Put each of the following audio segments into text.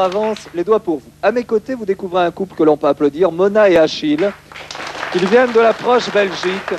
avance, les doigts pour vous. À mes côtés, vous découvrez un couple que l'on peut applaudir, Mona et Achille. Ils viennent de la proche Belgique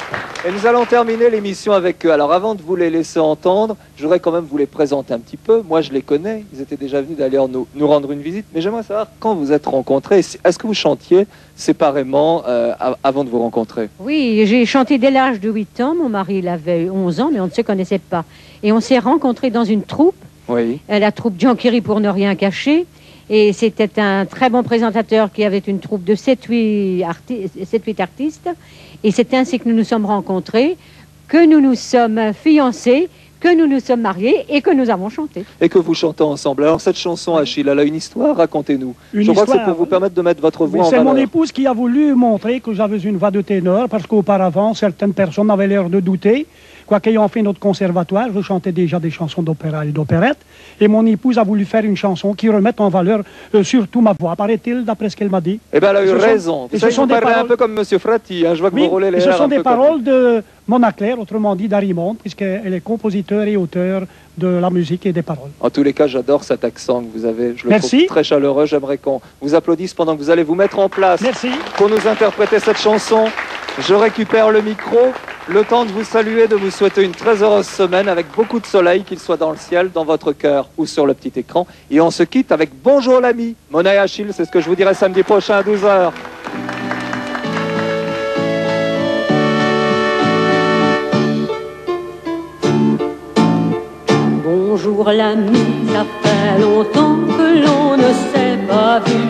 et nous allons terminer l'émission avec eux. Alors avant de vous les laisser entendre, je voudrais quand même vous les présenter un petit peu. Moi je les connais, ils étaient déjà venus d'ailleurs nous, nous rendre une visite, mais j'aimerais savoir quand vous êtes rencontrés, est-ce que vous chantiez séparément euh, avant de vous rencontrer? Oui, j'ai chanté dès l'âge de 8 ans, mon mari il avait 11 ans, mais on ne se connaissait pas. Et on s'est rencontrés dans une troupe, Oui. euh, la troupe Kiri pour ne rien cacher. Et c'était un très bon présentateur qui avait une troupe de 7-8 artistes. Et c'est ainsi que nous nous sommes rencontrés, que nous nous sommes fiancés, que nous nous sommes mariés et que nous avons chanté. Et que vous chantez ensemble. Alors cette chanson, Achille, elle a une histoire, racontez-nous. Une Je crois que c'est histoire, pour vous permettre de mettre votre voix en c'est mon valeur. épouse qui a voulu montrer que j'avais une voix de ténor, parce qu'auparavant, certaines personnes avaient l'air de douter. Quoique ayant fait notre conservatoire, je chantais déjà des chansons d'opéra et d'opérette. Et mon épouse a voulu faire une chanson qui remette en valeur euh, surtout ma voix, paraît-il, d'après ce qu'elle m'a dit. Eh bien, elle a eu Ce raison. Vous ce sont vous des parlez un paroles- peu comme Monsieur Fratti. hein. Je vois que Oui, vous roulez les ce airs sont des comme paroles de Mona Claire, autrement dit d'Arimonde, puisqu'elle est compositeur et auteur de la musique et des paroles. En tous les cas, j'adore cet accent que vous avez. Je le Merci. trouve très chaleureux. J'aimerais qu'on vous applaudisse pendant que vous allez vous mettre en place Merci. pour nous interpréter cette chanson. Je récupère le micro. Le temps de vous saluer, de vous souhaiter une très heureuse semaine avec beaucoup de soleil, qu'il soit dans le ciel, dans votre cœur ou sur le petit écran. Et on se quitte avec Bonjour l'ami. Mona et Achille, c'est ce que je vous dirai samedi prochain à 12h. Bonjour l'ami, ça fait longtemps que l'on ne s'est pas vu.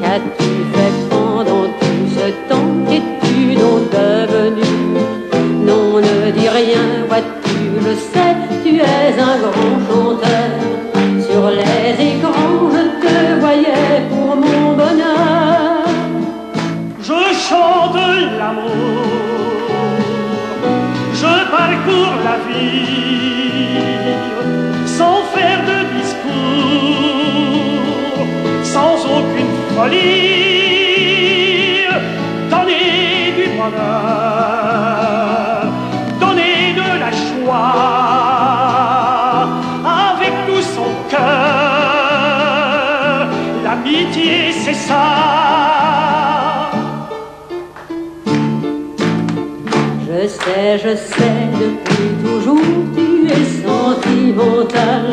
Qu'as-tu fait pendant tout ce temps Qu'es-tu donc devenu? Non, ne dis rien, vois-tu, je sais, tu es un grand chanteur. Sur les écrans, je te voyais pour mon bonheur. Je chante l'amour, je parcours la vie folie, donner du bonheur, donner de la joie avec tout son cœur. L'amitié, c'est ça. Je sais, je sais, depuis toujours tu es sentimental.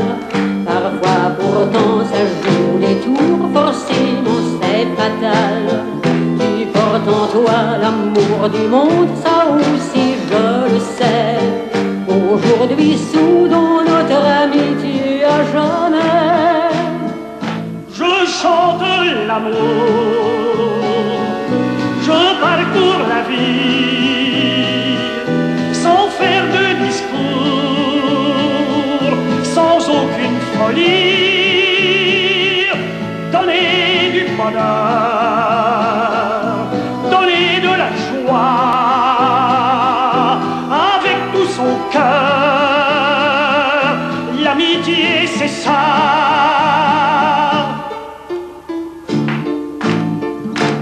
Parfois pourtant ça joue des tours, forcément l'amour du monde, ça aussi je le sais. Aujourd'hui soudons notre amitié à jamais. Je chante l'amour, je parcours la vie sans faire de discours, sans aucune folie, donner du bonheur, C'est ça.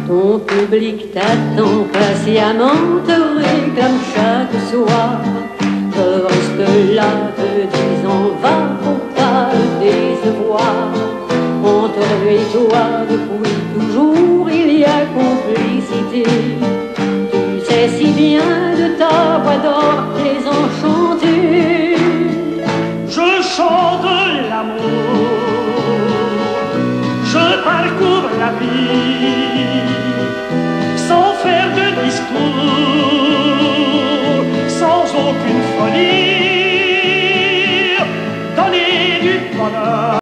Ton public t'attend patiemment, te réclame chaque soir. Je reste là te disant va, faut pas le décevoir. Entre lui et toi, depuis toujours, il y a complicité. Tu sais si bien de ta voix d'or sans faire de discours, sans aucune folie,